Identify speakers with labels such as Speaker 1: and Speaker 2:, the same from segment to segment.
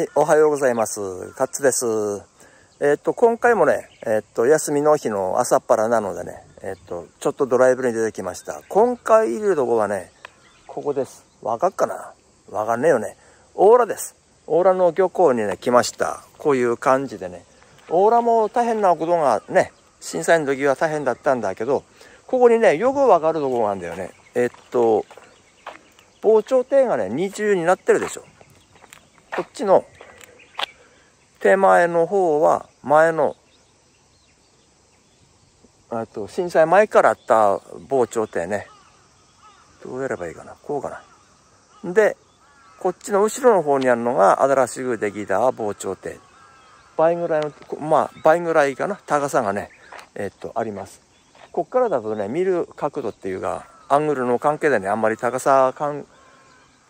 Speaker 1: はい、おはようございます。カッツです。えー、っと、今回もね、えー、っと、休みの日の朝っぱらなのでね、えー、っと、ちょっとドライブに出てきました。今回いるとこはね、ここです。わかっかな？わかんねえよね。オーラです。オーラの漁港にね、来ました。こういう感じでね。オーラも大変なことがね、震災の時は大変だったんだけど、ここにね、よくわかるとこがあるんだよね。えっと、防潮堤がね、二重になってるでしょ。こっちの手前の方は前のあと震災前からあった防潮堤ね。どうやればいいかな？こうかな。でこっちの後ろの方にあるのが新しくできた防潮堤。倍ぐらいのまあ倍ぐらいかな？高さがねえっとあります。こっからだとね見る角度っていうかアングルの関係でねあんまり高さかん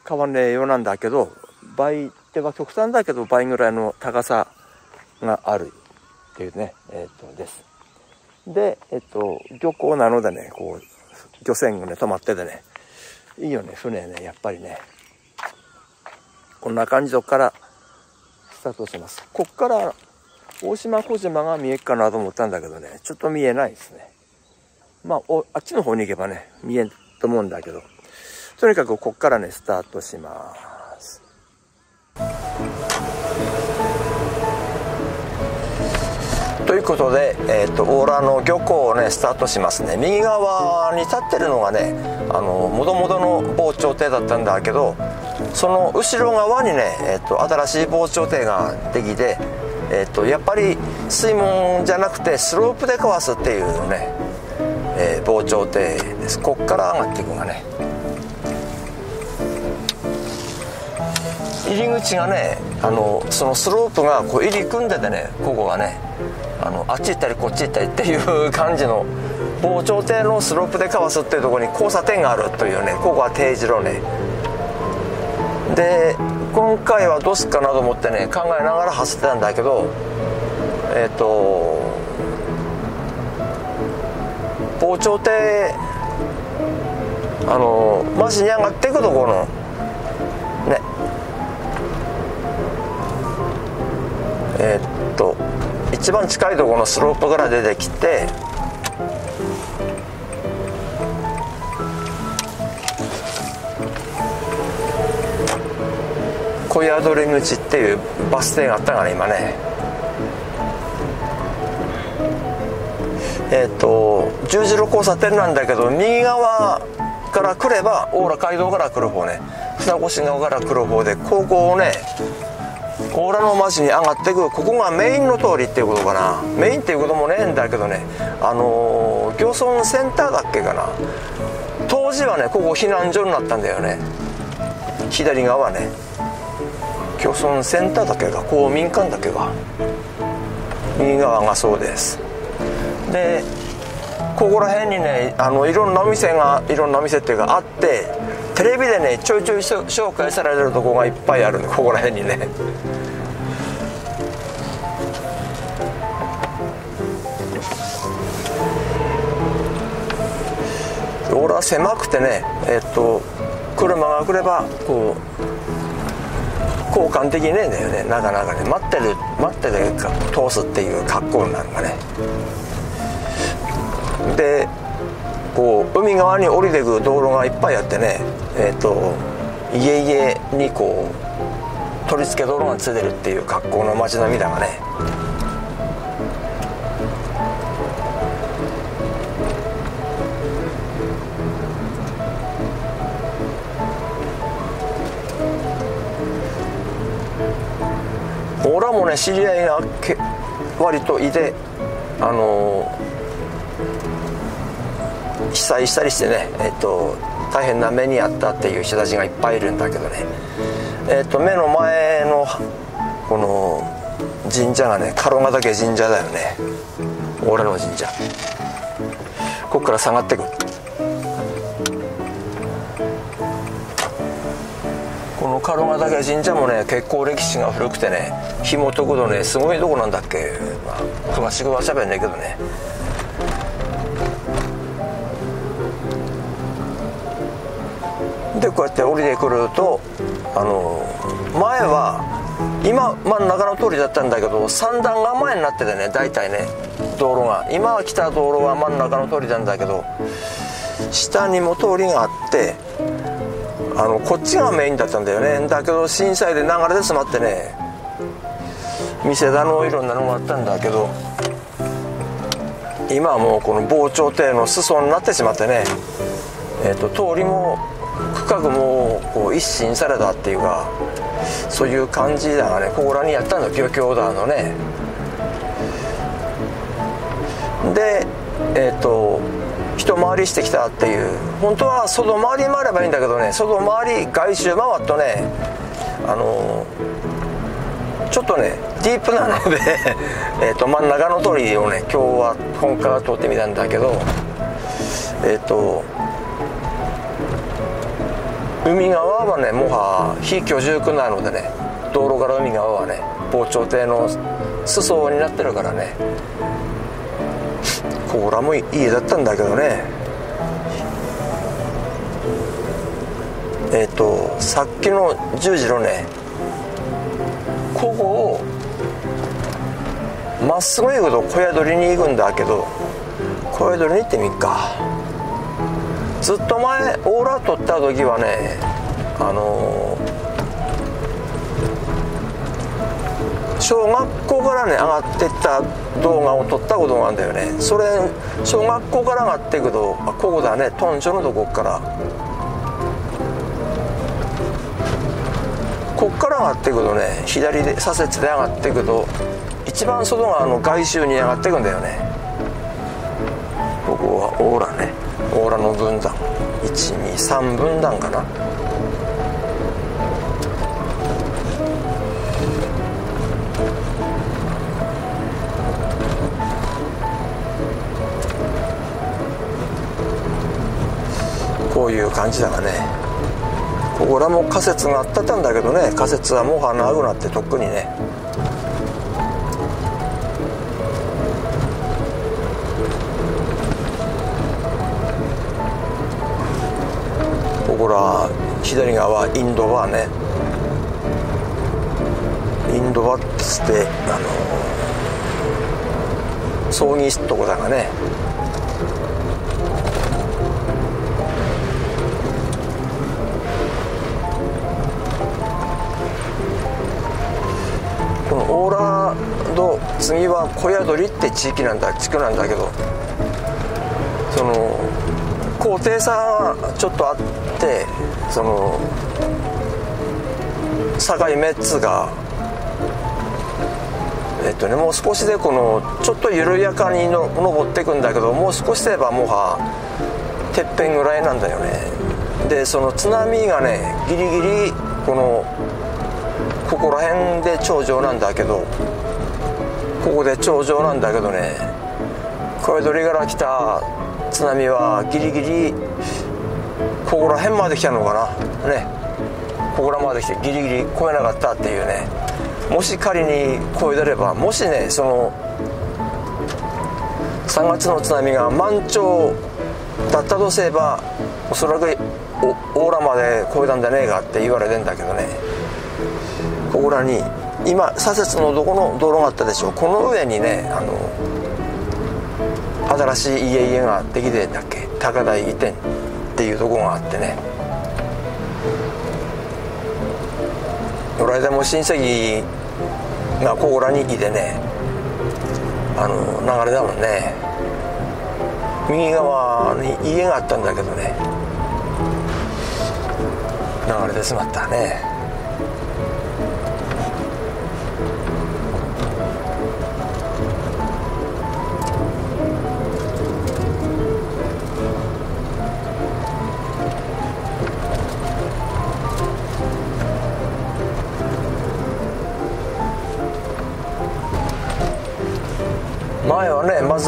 Speaker 1: 変わんねえようなんだけど倍では極端だけど倍ぐらいの高さがあるっていうね、えっ、とです。で、えっ、と、漁港なのでね、こう、漁船がね、止まっててね、いいよね、船ね、やっぱりね。こんな感じでからスタートします。こっから大島小島が見えっかなと思ったんだけどね、ちょっと見えないですね。まあ、おあっちの方に行けばね、見えんと思うんだけど、とにかくこっからね、スタートします。いうことで、えーと、オーラの漁港をねスタートしますね。右側に立ってるのがねあのもともとの防潮堤だったんだけどその後ろ側にね、えーと、新しい防潮堤ができて、えーと、やっぱり水門じゃなくてスロープでかわすっていうね、えー、防潮堤です。こっから上がっていくがね。入り口がねあのそのスロープがこう入り組んでてねここがねあのあっち行ったりこっち行ったりっていう感じの防潮堤のスロープでかわすっていうところに交差点があるというねここは定時路ね。で今回はどうすっかなと思ってね考えながら走ってたんだけどえっ、ー、と防潮堤あのマジに上がっていくところのね。え、っと一番近いところのスロープから出てきて小宿り口っていうバス停があったから今ね。えっ、ー、と十字路交差点なんだけど右側から来れば大浦街道から来る方ね。船越側から来る方で高校をね甲羅の町に上がってくここがメインの通りっていうことかな。メインっていうこともねえんだけどね。あのー、漁村センターだっけかな。当時はねここ避難所になったんだよね。左側ね。漁村センターだけか。公民館だけか。右側がそうです。でここら辺にねあのいろんなお店がいろんなお店っていうかあってテレビでねちょいちょい紹介されるとこがいっぱいあるここら辺にね。俺は狭くてねえっと車が来ればこう交換できねえんだよね。なかなかね待ってる待ってて通すっていう格好になるがね。でこう海側に降りてく道路がいっぱいあってねえっ、と家々にこう取り付け道路がついてるっていう格好の街並みだがね。俺はもね知り合いが割といてあの被災したりしてねえっと大変な目に遭ったっていう人たちがいっぱいいるんだけどね。えっと目の前のこの神社がね軽ヶ岳神社だよね。俺の神社。ここから下がってく。この軽ヶ岳神社もね結構歴史が古くてね紐解くとねすごいとこなんだっけ、まあ、詳しくはしゃべんねえけどね。でこうやって降りてくるとあの前は今真ん中の通りだったんだけど三段構えになっててね大体ね道路が。今来た道路は真ん中の通りなんだけど下にも通りがあってあのこっちがメインだったんだよね。だけど震災で流れで詰まってね。店だのいろんなのがあったんだけど今はもうこの防潮堤の裾になってしまってね、えーと、通りも区画もこう一新されたっていうかそういう感じだがね。ここらにやったんだ漁協だのね。でえっ、ー、と一回りしてきたっていう。本当は外回り回ればいいんだけどね。外回り外周回っとね。あのちょっとねディープなので えと真ん中の通りをね今日は本から通ってみたんだけどえっ、ー、と海側はねもは非居住区なのでね道路から海側はね防潮堤の裾になってるからねここらもいい家だったんだけどね。えっ、ー、とさっきの十字のねここをまっすぐ行くと小宿りに行くんだけど小宿りに行ってみっか。ずっと前オーラ取った時はねあのー、小学校からね上がってった動画を撮ったことがあるんだよね。それ小学校から上がっていくとあここだね。トンチョのとこから。こっから上がっていくとね。左で左折で上がっていくと一番外側の外周に上がっていくんだよね。ここはオーラね。オーラの分断。123分断かな。こういう感じだがね。ここらも仮説があったたんだけどね。仮説はもう長くなってとっくにね。ここら左側インドバーね。インドバっつってあの葬儀室とこだがね。このオーラド次は小宿りって地域なんだ地区なんだけどその高低差がちょっとあってその境目っつがえっとねもう少しでこのちょっと緩やかにの登っていくんだけどもう少しすればもはてっぺんぐらいなんだよね。でその津波がねギリギリこのここら辺で頂上なんだけどここで頂上なんだけどね小鳥から来た津波はギリギリここら辺まで来たのかなね。ここらまで来てギリギリ越えなかったっていうね。もし仮に越えてればもしねその3月の津波が満潮だったとすればおそらくオーラまで越えたんじゃねえかって言われてんだけどね。ここらに今左折のどこの道路があったでしょう。この上にねあの新しい家々ができてんだっけ？高台移転っていうとこがあってね。この間も親戚がここらにいてねあの流れだもんね。右側に家があったんだけどね。流れてしまったね。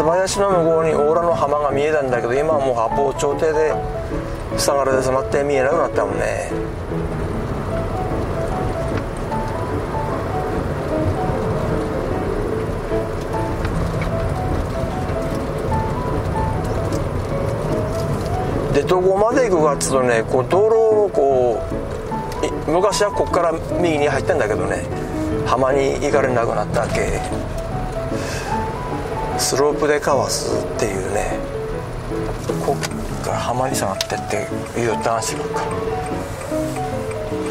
Speaker 1: 林の向こうに大浦の浜が見えたんだけど今はもう八方朝廷で塞がれてしまって見えなくなったもんね。でどこまで行くかっつうとねこう道路をこう昔はここから右に入ったんだけどね浜に行かれなくなったわけ。スロープでかわすっていうねこっから浜に下がってっていう男子か。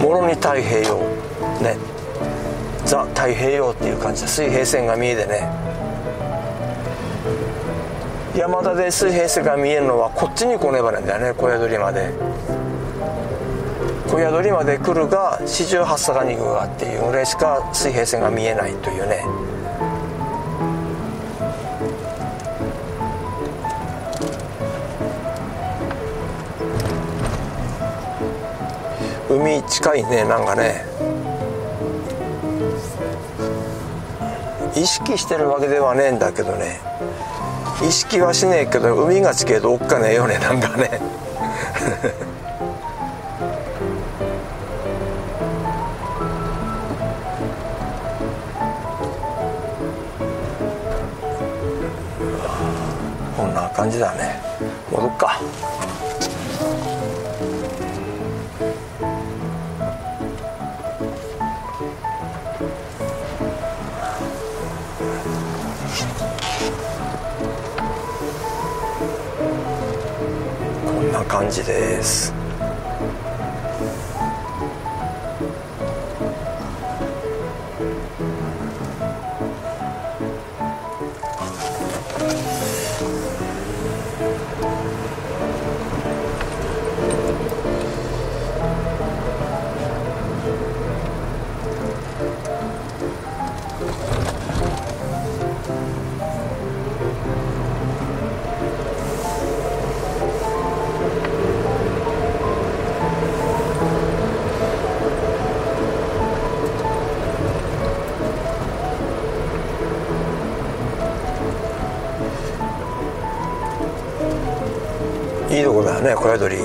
Speaker 1: もろに太平洋ねザ太平洋っていう感じで水平線が見えてね。山田で水平線が見えるのはこっちに来ねばなんだよね小宿りまで。小宿りまで来るが四十八坂に行くがっていうぐらいしか水平線が見えないというね。海近いねなんかね。意識してるわけではねえんだけどね。意識はしねえけど海が近いとおっかねえよねなんかね。こんな感じだね。戻っか。感じです。よね小宿り。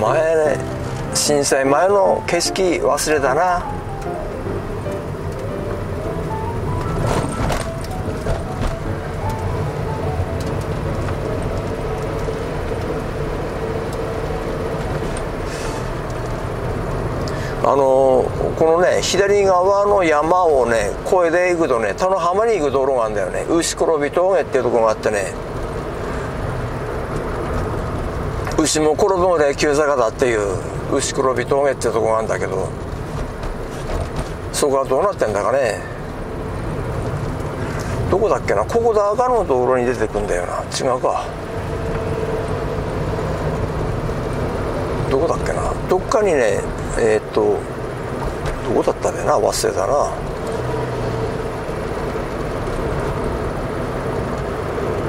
Speaker 1: 前ね震災前の景色忘れたな。あのこのね左側の山をね越えていくとね田の浜に行く道路があるんだよね。牛転び峠っていうとこがあってね。牛も転ぶまで急坂だっていう牛転び峠っていうところがあるんだけど。そこはどうなってんだかね。どこだっけな？ここで赤の道路に出てくんだよな。違うか。どこだっけな？どっかにねえー、っとどこだったべな忘れたな。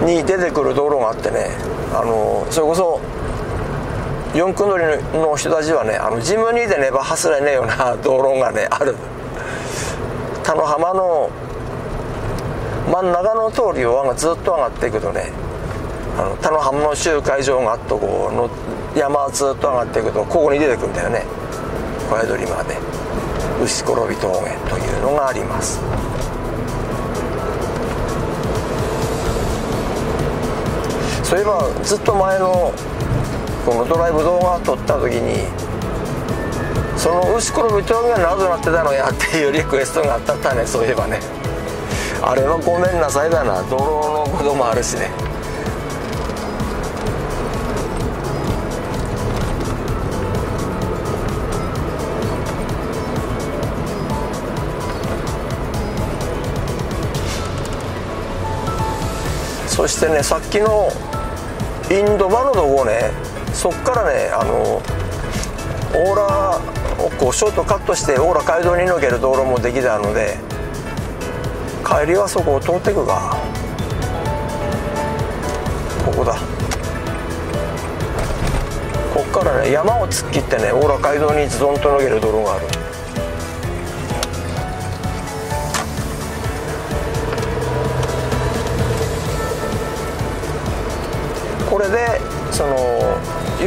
Speaker 1: に出てくる道路があってねあのそれこそ四駆乗りの人たちはねあのジムニーでねば走れねえような 道路がねある。田の浜の真ん中の通りをずっと上がっていくとねあの田の浜の集会場があっとこうの山をずっと上がっていくとここに出てくるんだよね。小宿りまで。牛転び峠というのがあります。そういえばずっと前のこのドライブ動画を撮った時にその牛転び峠がなぜなってたのやっていうリクエストがあったったねそういえばね。あれはごめんなさいだな。泥のこともあるしね。そしてねさっきのインドバのとこねそっからねあのオーラをこうショートカットしてオーラ街道に抜ける道路もできたので帰りはそこを通っていくがここだ。こっからね山を突っ切ってねオーラ街道にズドンと抜ける道路がある。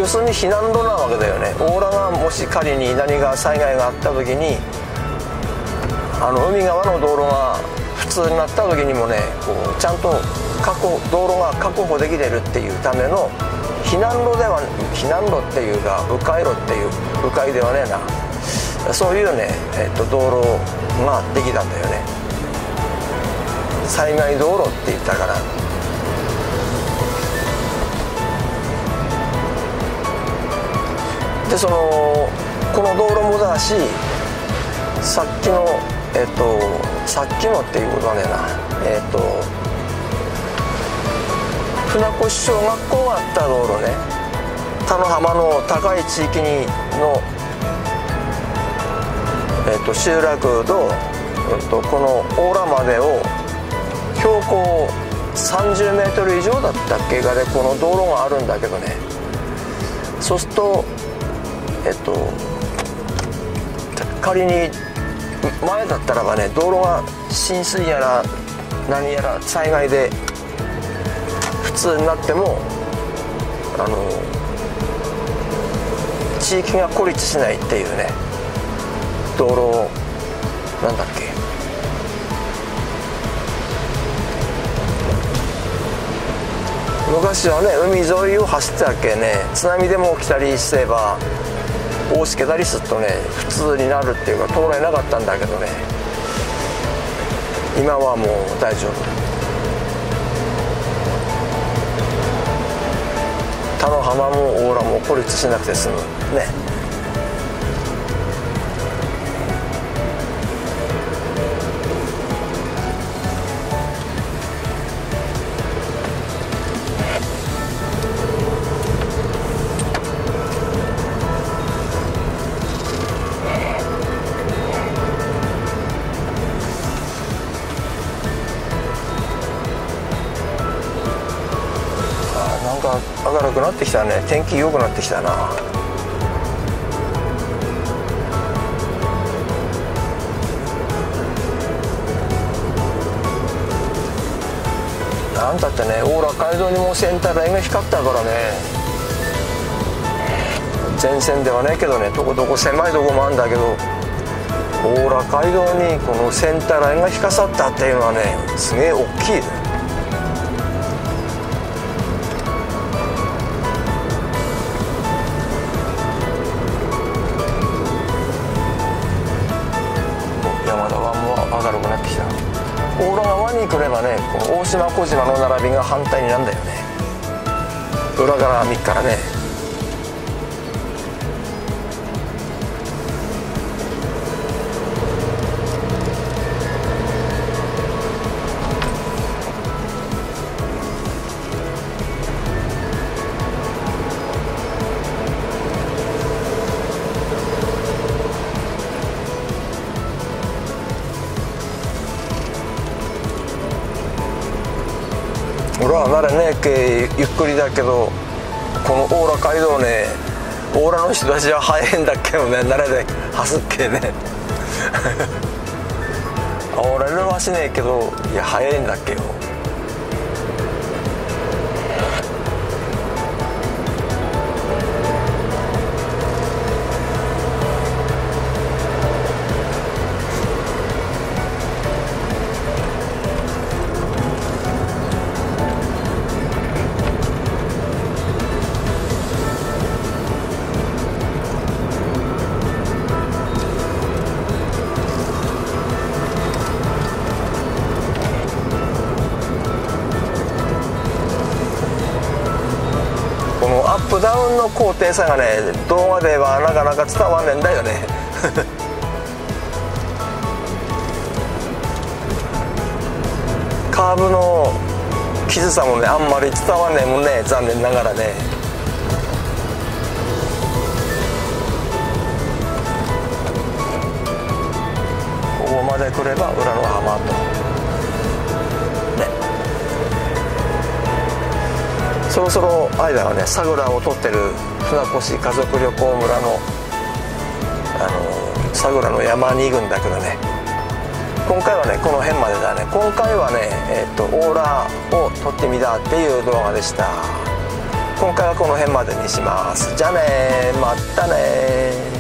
Speaker 1: 要するに避難路なわけだよね。オーラがもし仮に何が災害があった時にあの海側の道路が普通になった時にもねこうちゃんと確保道路が確保できてるっていうための避難路では避難路っていうか迂回路っていう迂回ではねえな。そういうね、えっと、道路ができたんだよね。災害道路って言ったかな。でそのこの道路もだしさっきのえっとさっきのっていうことはねえな。えっと船越小学校があった道路ね。田野浜の高い地域にの、えっと、集落と、えっと、この大良までを標高30メートル以上だったっけがでこの道路があるんだけどね。そうするとえっと仮に前だったらばね道路が浸水やら何やら災害で普通になってもあの地域が孤立しないっていうね道路なんだっけ。昔はね海沿いを走ってたっけね津波でも起きたりすれば大しけたりするとね普通になるっていうか到来なかったんだけどね。今はもう大丈夫。田の浜もオーラも孤立しなくて済む。ね。くなってきたね。天気良くなってきたな。なんたってね大浦街道にもセンターラインが光ったからね。全線ではねえけどねどこどこ狭いとこもあるんだけど大浦街道にこのセンターラインが光さったっていうのはねすげえ大きい。大浦川に来ればねこの大島小島の並びが反対になんだよね裏側3からねけゆっくりだけどこのオーラ街道ねオーラの人たちは早いんだっけどね慣れで走っけね。俺らはしねえけどいや早いんだっけよ。ダウンの高低差がね動画ではなかなか伝わんねえんだよねカーブのきつさもねあんまり伝わんねえもんね残念ながらねここまで来れば裏の浜と。そろそろ間はねサグラを撮ってる船越家族旅行村のあのサグラの山に行くんだけどね。今回はねこの辺までだね。今回はねえっ、とオーラを撮ってみたっていう動画でした。今回はこの辺までにします。じゃあねまたね